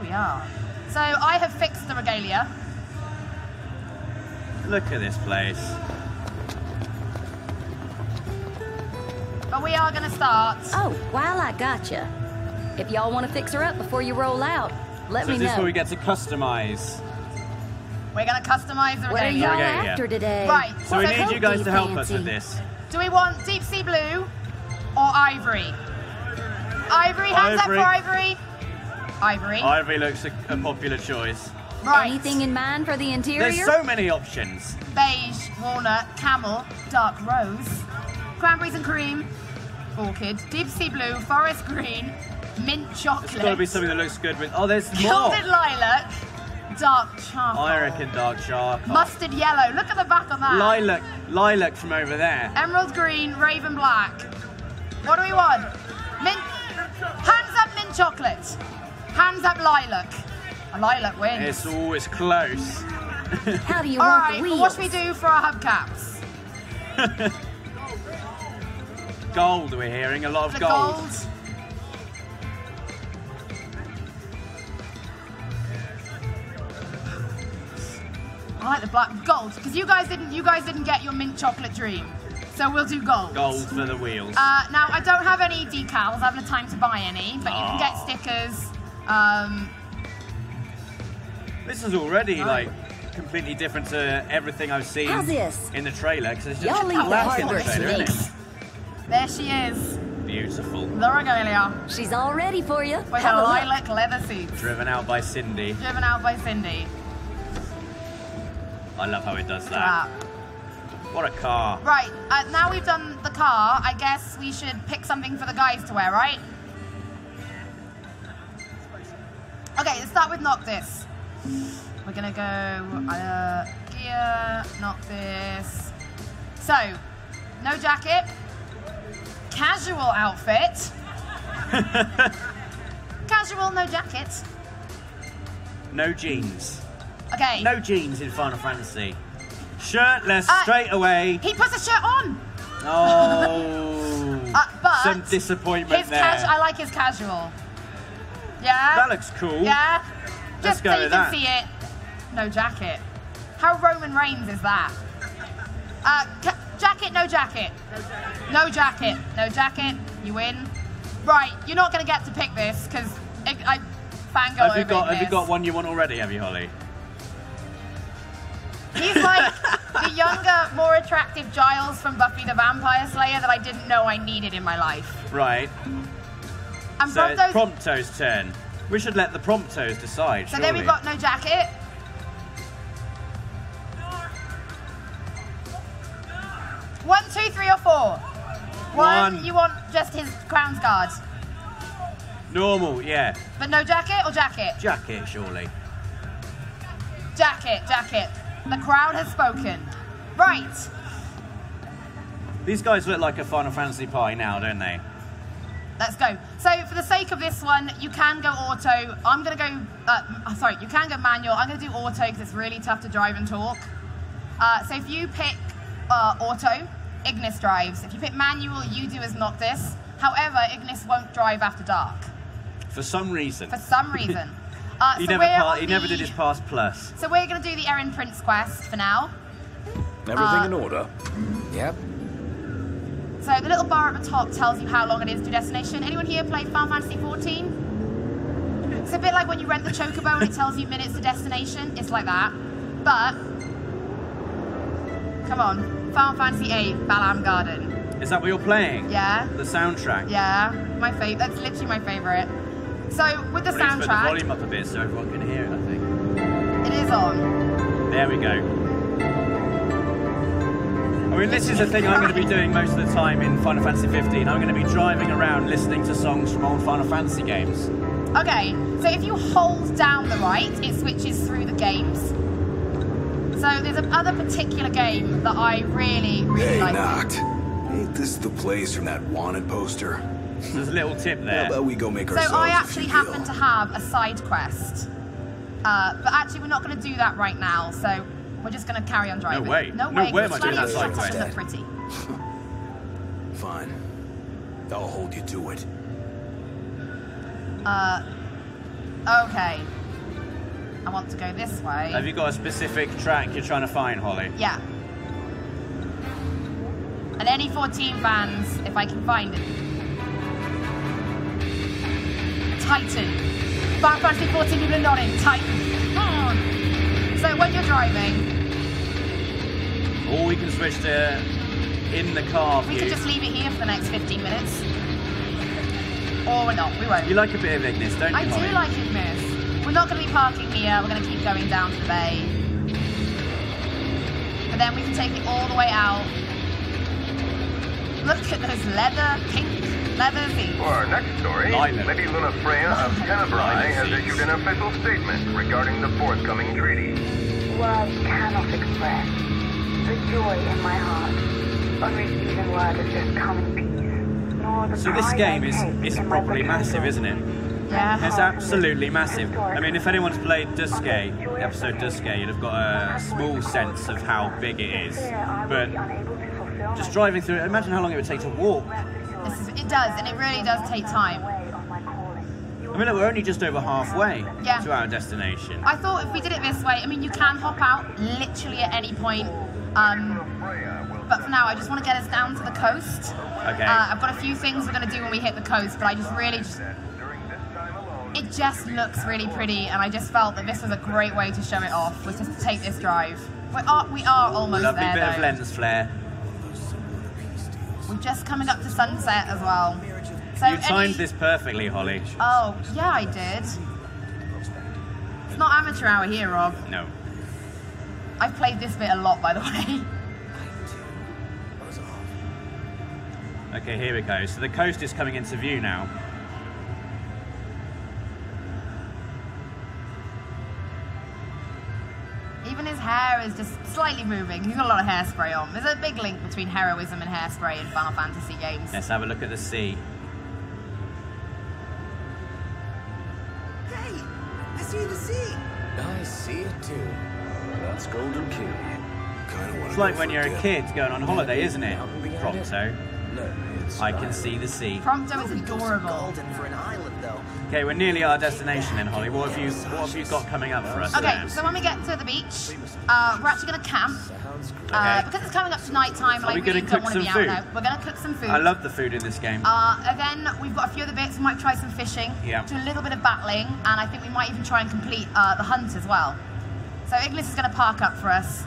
here we are. So I have fixed the regalia. Look at this place. But we are going to start. Oh, while I gotcha. If y'all want to fix her up before you roll out, let So me is this know. where we get to customize? We're going to customize the what are regalia. y'all after today? Right. So we So need you guys to help us with this. Do we want deep sea blue or ivory? Ivory, hands Ivory. up for ivory. Ivory. Ivory looks a, a popular choice. right. Anything in man for the interior? There's so many options. Beige, walnut, camel, dark rose, cranberries and cream, orchid, deep sea blue, forest green, mint chocolate. It's got to be something that looks good with. Oh, there's more. Gilded lilac, dark charcoal. I reckon dark charcoal. Mustard yellow. Look at the back on that. Lilac, lilac from over there. Emerald green, raven black. What do we want? Mint. Hands up, mint chocolate. Hands up, lilac. A lilac wins. It's always close. How do you All want the Well, wheels? what should we do for our hubcaps? Gold, we're hearing a lot of The gold. gold. I like the black gold because you guys didn't. You guys didn't get your mint chocolate dream, so we'll do gold. Gold for the wheels. Uh, now I don't have any decals. I haven't had time to buy any, but you can get stickers. Um, this is already like completely different to everything I've seen How's this? in the trailer because it's Y'all just leave the black hard in the trailer, isn't it? there she is, Beautiful. the regalia She's all ready for you. with Have her a lilac leather seats, Driven out by Cindy. driven out by Cindy. I love how it does that. What a car. Right, uh, now we've done the car, I guess we should pick something for the guys to wear, right? Okay, let's start with knock this. We're gonna go uh, gear, this. So, no jacket, casual outfit. casual, no jacket. No jeans. Okay. No jeans in Final Fantasy. Shirtless Uh, straight away. He puts a shirt on. Oh. Uh, but Some disappointment his there. I like his casual. Yeah. That looks cool. Yeah. Let's Just go so you with can that. see it. No jacket. How Roman Reigns is that? Uh, jacket, no jacket. No jacket. No jacket. You win. Right, you're not going to get to pick this because I fangirl Have you over got have you got one you want already, have you, Holly? He's like the younger, more attractive Giles from Buffy the Vampire Slayer that I didn't know I needed in my life. Right. And So those Prompto's turn. We should let the Promptos decide. So then we've got no jacket. One, two, three, or four. One, One. you want just his Crownsguard. normal, yeah. But no jacket or jacket? Jacket, surely. Jacket, jacket. The crowd has spoken. Right. These guys look like a Final Fantasy pie now, don't they? Let's go. So, for the sake of this one, you can go auto. I'm going to go, uh, sorry, you can go manual. I'm going to do auto because it's really tough to drive and talk. Uh, so, if you pick uh, auto, Ignis drives. If you pick manual, you do as Noctis. However, Ignis won't drive after dark For some reason. for some reason. Uh, He so never we're pa- on he never did his pass plus. So, we're going to do the Erin Prince quest for now. Everything Uh, in order? Yep. So, the little bar at the top tells you how long it is to destination. Anyone here play Final Fantasy 14? It's a bit like when you rent the Chocobo and it tells you minutes to destination. It's like that. But, come on. Final Fantasy 8, Balamb Garden. Is that what you're playing? Yeah? The soundtrack. Yeah. My favorite. That's literally my favorite. So, with the need to put the volume up a bit so everyone can hear it, I think. it is on. There we go. I mean, this is the thing I'm going to be doing most of the time in Final Fantasy 15. I'm going to be driving around listening to songs from old Final Fantasy games. Okay, so if you hold down the right, it switches through the games. So there's another particular game that I really, really Hey, like. Noct. Ain't this the place from that wanted poster? There's a little tip there. How there. about we go make So ourselves I a actually few happen bill? to have a side quest. Uh, but actually, we're not going to do that right now, so we're just going to carry on driving. No way. No No way. way am I because doing that Gladys side look pretty. Fine. I'll hold you to it. Uh, okay. I want to go this way. Have you got a specific track you're trying to find, Holly? Yeah. And any 14 fans, if I can find it. Titan. Final Fantasy 14 people are not in. Titan. Come on. So when you're driving, Or we can switch to uh, in the car we view. could just leave it here for the next 15 minutes. Or we're not. We won't. You like a bit of Ignis, don't you, I Holly? do like Ignis. We're not going to be parking here. We're going to keep going down to the bay. But then we can take it all the way out. Look at those leather, pink leather seats. For our next story, Lilac. Lady Luna Freya of Tenebrae has seats. issued an official statement regarding the forthcoming treaty. Words cannot express the joy in my heart of receiving word of this coming peace, nor the So this game is take is properly massive, isn't it? Yeah. It's absolutely massive. I mean, if anyone's played Duscae, the episode Duscae, you'd have got a small sense of how big it is. But just driving through it, imagine how long it would take to walk. It does, and it really does take time. I mean, look, we're only just over halfway Yeah. to our destination. I thought if we did it this way, I mean, you can hop out literally at any point. Um, but for now, I just want to get us down to the coast. Okay. Uh, I've got a few things we're going to do when we hit the coast, but I just really just. It just looks really pretty, and I just felt that this was a great way to show it off, was just to take this drive. We are, we are almost Lovely there, bit of lens flare. We're just coming up to sunset as well. So You timed any- this perfectly, Holly. Oh, yeah, I did. It's not amateur hour here, Rob. No. I've played this bit a lot, by the way. Okay, here we go. So the coast is coming into view now. Is just slightly moving. He's got a lot of hairspray on. There's a big link between heroism and hairspray in Final Fantasy games. Let's have a look at the sea. Hey, I see the sea. I see it too. That's Galdin Quay. Kind of want It's like when you're a kid going on holiday, isn't it? Prompto. No, it's I can see the sea. Prompto is adorable. Okay, we're nearly at our destination then, Holly. What have you What have you got coming up for us? Okay, so when we get to the beach, uh, we're actually going to camp. Uh, Okay. because it's coming up to night time, Are we really don't want to be out food? now. We're going to cook some food. I love the food in this game. Uh, and then we've got a few other bits. We might try some fishing, Yeah. do a little bit of battling, and I think we might even try and complete uh, the hunt as well. So Ignis is going to park up for us.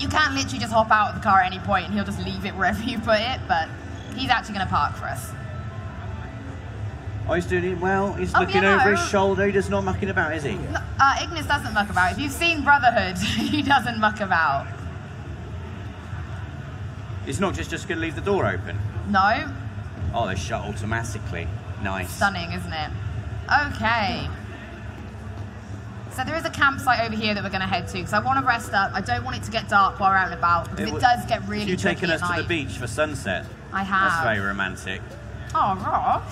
You can't literally just hop out of the car at any point, and he'll just leave it wherever you put it. But he's actually going to park for us. Oh, he's doing it well. He's Oh, looking over his shoulder. He does not mucking about, is he? No, Uh, Ignis doesn't muck about. If you've seen Brotherhood, he doesn't muck about. He's not just just going to leave the door open. No, Oh, they shut automatically. Nice. stunning, isn't it? Okay. So there is a campsite over here that we're going to head to because I want to rest up. I don't want it to get dark while we're out and about because it, w- does get really. You've taken us to the beach for sunset. I have. That's very romantic. Oh, Rob.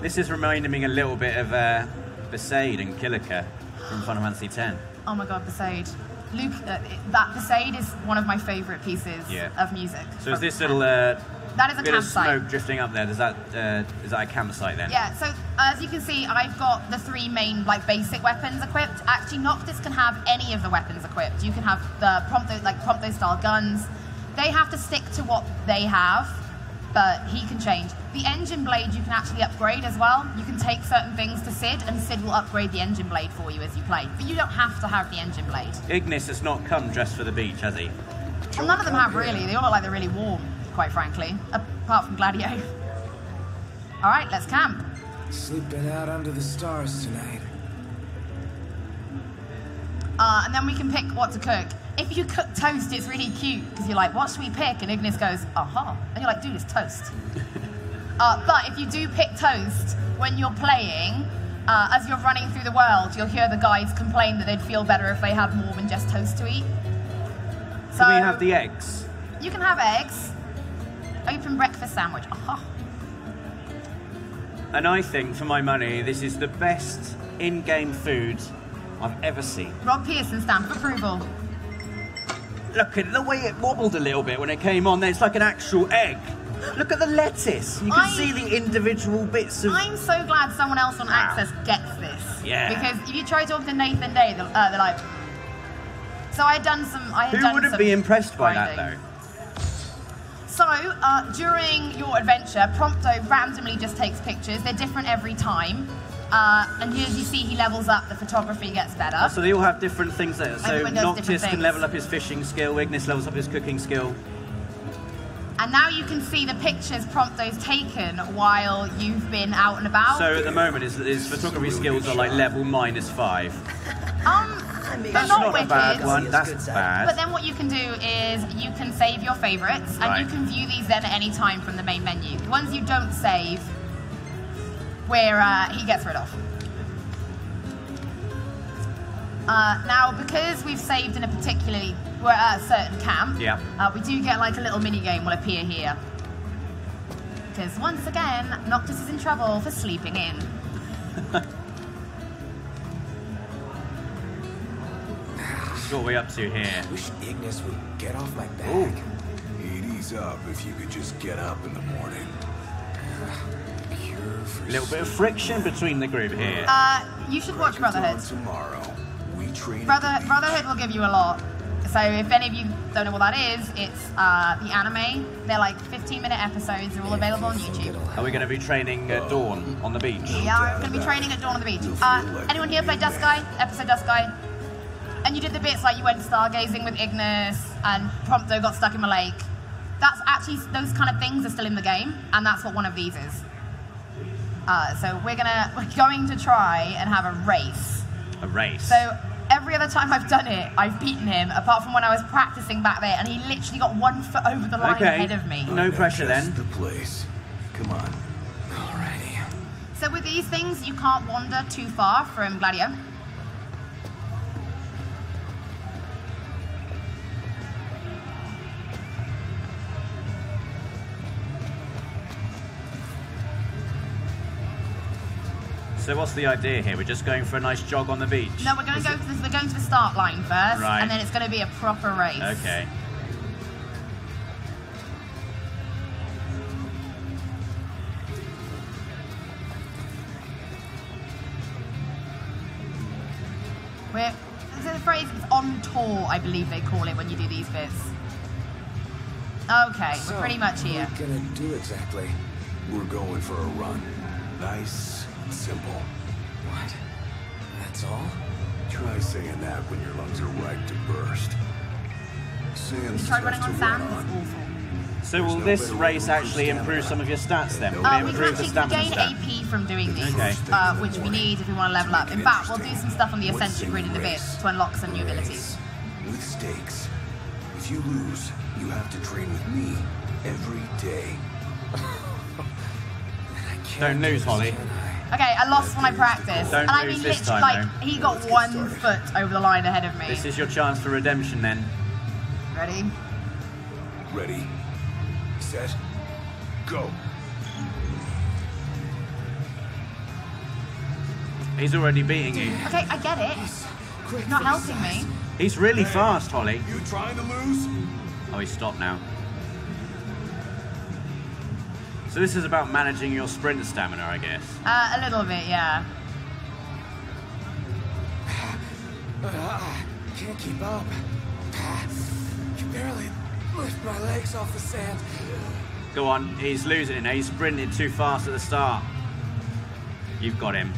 This is reminding me a little bit of uh, Besaid and Kilika from Final Fantasy X. Oh my God, Besaid. Luke, uh, that Besaid is one of my favourite pieces Yeah. of music. So is this little uh, That is a bit of smoke drifting up there? Does that uh, is that a campsite then? Yeah, so as you can see, I've got the three main like basic weapons equipped. Actually, Noctis can have any of the weapons equipped. You can have the Prompto like Prompto style guns. They have to stick to what they have, but he can change. The engine blade you can actually upgrade as well. You can take certain things to Cid, and Cid will upgrade the engine blade for you as you play. But you don't have to have the engine blade. Ignis has not come dressed for the beach, has he? Well, none of them have really. They all look like they're really warm, quite frankly, apart from Gladio. All right, let's camp. Sleeping out under the stars tonight. Uh, and then we can pick what to cook. If you cook toast, it's really cute because you're like, what should we pick? And Ignis goes, aha. And you're like, dude, it's toast. uh, but if you do pick toast when you're playing, uh, as you're running through the world, you'll hear the guys complain that they'd feel better if they had more than just toast to eat. So Can we have the eggs? you can have eggs. Open breakfast sandwich. Aha. And I think, for my money, this is the best in-game food I've ever seen. Rob Pearson stamp approval. Look at the way it wobbled a little bit when it came on. There, it's like an actual egg. Look at the lettuce. You can I- see the individual bits of. I'm so glad someone else on Access gets this. Yeah. Because if you try talking to Nathan Day, they're, uh, they're like. So I had done some. I had Who done wouldn't be impressed by that though? So, uh, during your adventure, Prompto randomly just takes pictures. They're different every time. Uh, and as you see, he levels up, the photography gets better. So they all have different things there. So Everyone Noctis can level up his fishing skill, Ignis levels up his cooking skill. And now you can see the pictures Prompto's taken while you've been out and about. So at the moment his, his photography skills are like level minus five. um, they're That's not, not a wicked. bad one. That's bad. But then what you can do is you can save your favourites and you can view these then at any time from the main menu. The ones you don't save, where uh, he gets rid of. Uh, now, because we've saved in a particularly we're at a certain camp, Yeah. uh, we do get like a little mini game will appear here. Because once again, Noctis is in trouble for sleeping in. What are we up to here? Wish Ignis would get off my back. Ooh. He'd ease up if you could just get up in the morning. Pure A little bit of friction between the group here. Uh, you should watch Brotherhood. Tomorrow, we train. Brother, Brotherhood will give you a lot. So if any of you don't know what that is, it's uh, the anime. They're like 15 minute episodes. They're all available on YouTube. Are we going to be training at dawn on the beach? We are going to be training at Dawn on the Beach. Uh, anyone here played Duscae? Episode Duscae? And you did the bits like you went stargazing with Ignis and Prompto got stuck in the lake. That's actually, those kind of things are still in the game, and that's what one of these is. Uh, so we're gonna, we're going to try and have a race. A race. So every other time I've done it, I've beaten him, apart from when I was practicing back there, and he literally got one foot over the line okay. ahead of me. No pressure then. The place. Come on. Alrighty. So with these things, you can't wander too far from Gladio. So what's the idea here? We're just going for a nice jog on the beach. No, we're going to go to the, we're going to the start line first, Right. and then it's going to be a proper race. Okay. We're, is it the phrase? It's on tour, I believe they call it when you do these bits. Okay, So, we're pretty much here. What are we gonna do exactly? We're going for a run. Nice and simple. What? That's all? Try saying that when your lungs are ripe to burst. Sand's You tried running on sand? run It's on. awful. So will this race actually improve some of your stats then? Will Uh, we can improve the actually gain stat? AP from doing these, Okay. uh, which we need if we want to level up. In fact, we'll do some stuff on the Ascension in grid in a bit to unlock some new abilities. With stakes. If you lose, you have to train with me every day. Don't lose, Holly. Okay, I lost when I practiced. Don't and I lose mean, this literally, time, like, he got one foot over the line ahead of me. This is your chance for redemption then. Ready? Ready? Set? Go. He's already beating you. Okay, I get it. Quick, Not helping me. He's really fast, Holly. You trying to lose? Oh, he's stopped now. So this is about managing your sprint stamina, I guess. Uh, a little bit, yeah. Ah, can't keep up. Can barely lift my legs off the sand. Go on, he's losing it now. He sprinted too fast at the start. You've got him.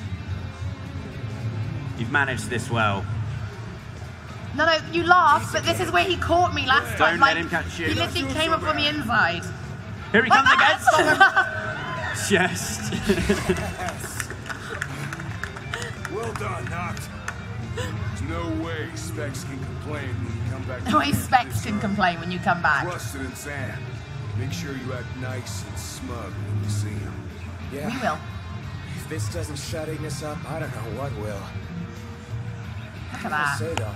You've managed this well. No, no, you laugh, but this is where he caught me last Don't time. let like, him catch you. He literally came up on the inside. Here he comes again! that! Just. Well done, Noct. There's no way Specs can complain when you come back. No way Specs can complain when you come back. Rusted in sand. Make sure you act nice and smug when you see him. Yeah. We will. If this doesn't shut Ignis up, I don't know what will. Look at I that. say though,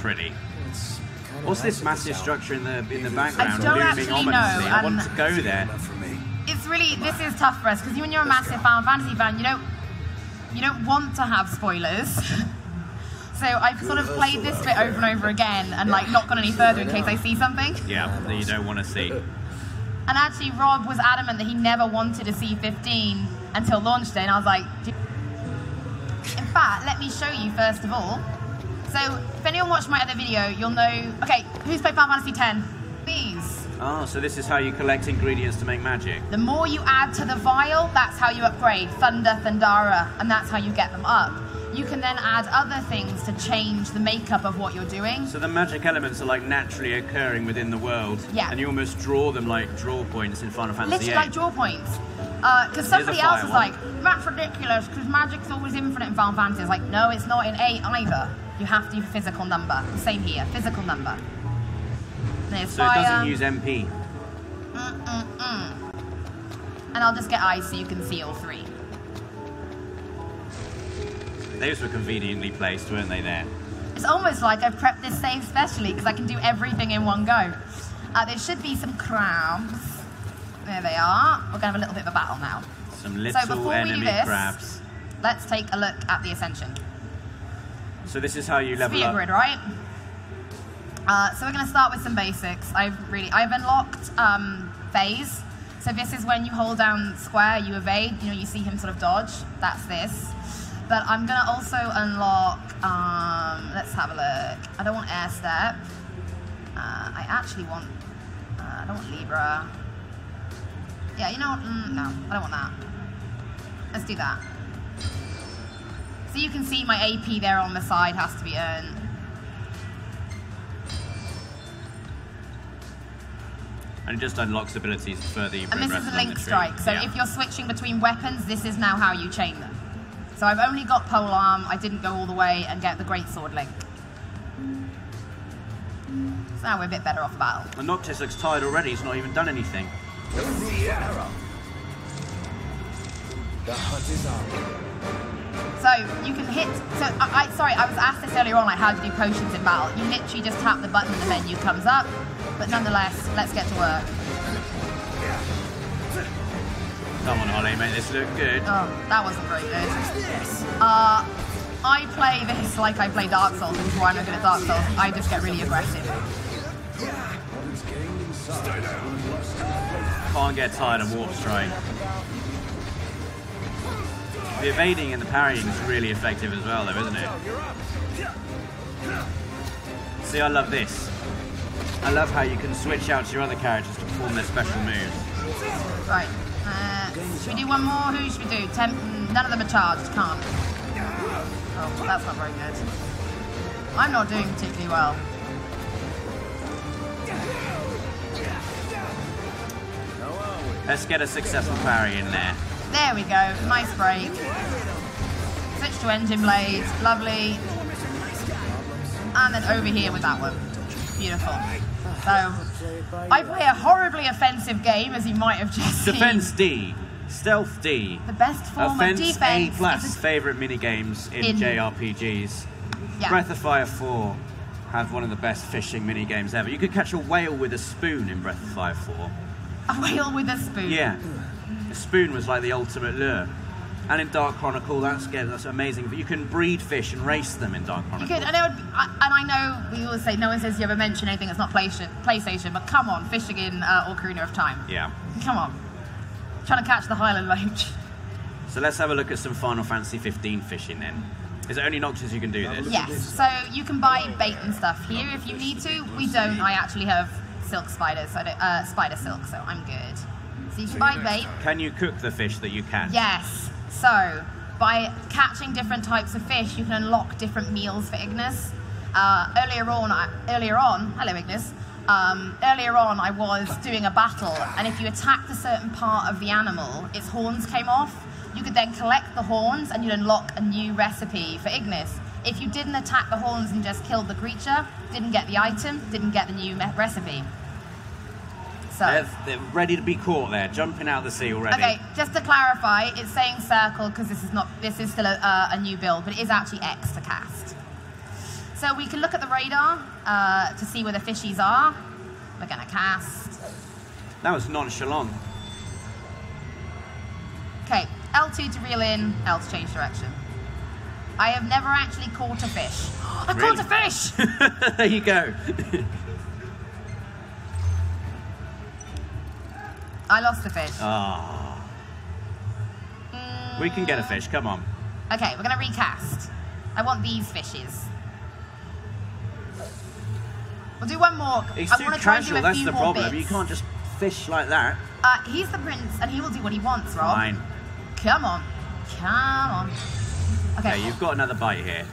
Pretty. it's kind of What's this massive structure in the in the background I don't looming actually know, ominously? I want to go there. Enough for me. It's really this is tough for us because when you're a massive Final Fantasy fan, you don't you don't want to have spoilers. so I've sort of played this bit over and over again and like not gone any further in case I see something. Yeah, that you don't want to see. And actually, Rob was adamant that he never wanted to see 15 until launch day, and I was like, in fact, let me show you first of all. So, if anyone watched my other video, you'll know. Okay, who's played Final Fantasy X? These. Oh, so this is how you collect ingredients to make magic. The more you add to the vial, that's how you upgrade Thunder, Thundara, and that's how you get them up. You can then add other things to change the makeup of what you're doing. So the magic elements are like naturally occurring within the world. Yeah. And you almost draw them like draw points in Final Fantasy Literally like draw points. Uh, because somebody fire else is one. like, that's ridiculous because magic's always infinite in Final Fantasy. It's like, no, it's not in 8 either. You have to use a physical number. Same here, physical number. There's so fire. it doesn't use MP. Mm-mm-mm. And I'll just get eyes so you can see all three. Those were conveniently placed, weren't they? There. It's almost like I've prepped this save specially because I can do everything in one go. Uh, there should be some crabs. There they are. We're going to have a little bit of a battle now. Some little before we do enemy this- crabs. Let's take a look at the Ascension. So this is how you level up. grid, right? Uh, so we're going to start with some basics. I've really, I've unlocked um, phase. So this is when you hold down square, you evade. You know, you see him sort of dodge. That's this. But I'm going to also unlock. Um, let's have a look. I don't want air step. Uh, I actually want. Uh, I don't want Libra. Yeah, you know? Mm, no, I don't want that. Let's do that. So you can see my AP there on the side has to be earned. And it just unlocks abilities the further you And this is a link the tree. strike. So Yeah. if you're switching between weapons, this is now how you chain them. So I've only got pole arm. I didn't go all the way and get the great sword link. So now we're a bit better off battle. And Noctis looks tired already. He's not even done anything. The hunt is on. So you can hit. So I, I sorry, I was asked this earlier on, like how to do potions in battle. You literally just tap the button and the menu comes up. But nonetheless, let's get to work. Come on, Holly, make this look good. Oh, that wasn't very good. Uh, I play this like I play Dark Souls, which is why I'm not good at Dark Souls. I just get really aggressive. Can't get tired of Warp Strike. The evading and the parrying is really effective as well, though, isn't it? See, I love this. I love how you can switch out to your other characters to perform their special moves. Right. Uh, should we do one more? Who should we do? Ten, none of them are charged. Can't. Oh, that's not very good. I'm not doing particularly well. Let's get a successful parry in there. There we go. Nice break. Switch to engine blade. Lovely. And then over here with that one. Beautiful. So, I play a horribly offensive game, as you might have just seen. Defense D, Stealth D, The best form Offense of A defense. plus. a- Favorite mini games in, In- JRPGs. Yeah. Breath of Fire 4 have one of the best fishing mini games ever. You could catch a whale with a spoon in Breath of Fire 4. A whale with a spoon. Yeah, a spoon was like the ultimate lure. And in Dark Chronicle, that's yeah, that's amazing. But you can breed fish and race them in Dark Chronicle. You Chronicle. could, and, it would, I- and I know we always say no one says you ever mention anything that's not PlayStation, PlayStation but come on, fishing in uh, Ocarina of Time. Yeah. Come on. Trying to catch the Hylian Loach. So let's have a look at some Final Fantasy 15 fishing then. Is it only Noctis you can do this? Yes, so you can buy bait and stuff here if you need to. We don't. I actually have silk spiders, so I don't, uh, spider silk, so I'm good. So you can buy bait. Can you cook the fish that you catch? Yes. So by catching different types of fish, you can unlock different meals for Ignis. Uh, earlier on, I, earlier on, hello Ignis. Um, earlier on, I was doing a battle, and if you attacked a certain part of the animal, its horns came off. You could then collect the horns, and you'd unlock a new recipe for Ignis. If you didn't attack the horns and just killed the creature, didn't get the item, didn't get the new recipe. So. They're, they're ready to be caught there, jumping out of the sea already. Okay, just to clarify, it's saying circle because this is not this is still a, uh, a new build, but it is actually X to cast. So we can look at the radar uh, to see where the fishies are. We're gonna cast. That was nonchalant. Okay, L2 to reel in, L to change direction. I have never actually caught a fish. I Really? caught a fish. there you go. I lost the fish. Ah. We can get a fish. Come on. Okay, we're gonna recast. I want these fishes. We'll do one more. It's I too wanna try and do casual. That's the problem. You can't just fish like that. Uh, he's the prince, and he will do what he wants, Rob. Fine. Come on, come on. Okay. Okay, you've got another bite here.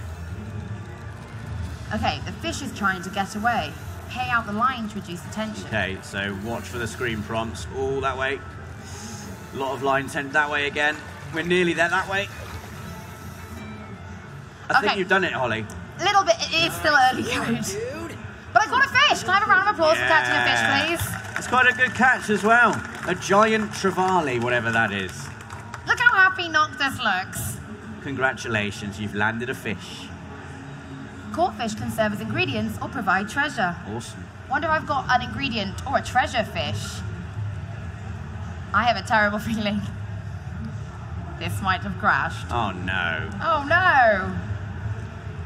Okay, the fish is trying to get away. Pay out the line to reduce the tension. Okay, so watch for the screen prompts. All that way. A lot of line sent that way again. We're nearly there that way. I think you've done it, Holly. A little bit. It is still early code. But I caught a fish. Can I have a round of applause for catching a fish, please? It's quite a good catch as well. A giant trevally, whatever that is. Look how happy Noctis looks. Congratulations, you've landed a fish. Caught fish can serve as ingredients or provide treasure. Awesome. Wonder if I've got an ingredient or a treasure fish. I have a terrible feeling. This might have crashed. Oh no. Oh no!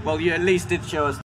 Well, you at least did show us